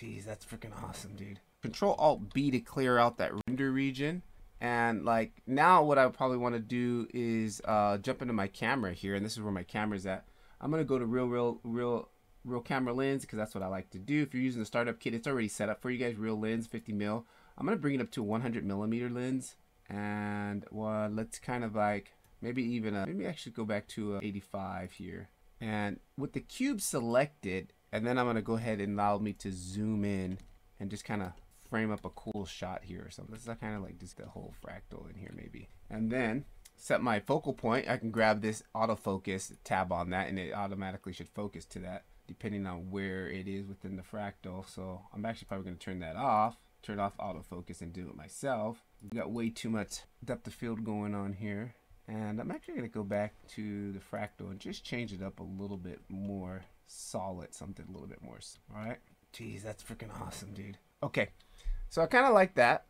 Jeez, that's freaking awesome, dude. Control Alt B to clear out that render region. And like now what I probably want to do is uh, jump into my camera here. And this is where my camera's at. I'm going to go to real, real, real, real camera lens because that's what I like to do. If you're using the startup kit, it's already set up for you guys. Real lens, 50 mil. I'm going to bring it up to 100 millimeter lens. And well, let's kind of like maybe even a, maybe should go back to a 85 here. And with the cube selected, and then I'm going to go ahead and allow me to zoom in and just kind of frame up a cool shot here or something. This is kind of like just the whole fractal in here maybe. And then set my focal point. I can grab this autofocus tab on that and it automatically should focus to that depending on where it is within the fractal. So I'm actually probably going to turn that off, turn off autofocus and do it myself. We got way too much depth of field going on here. And I'm actually going to go back to the fractal and just change it up a little bit more solid, something a little bit more. All right. Jeez, that's freaking awesome, dude. Okay. So I kind of like that.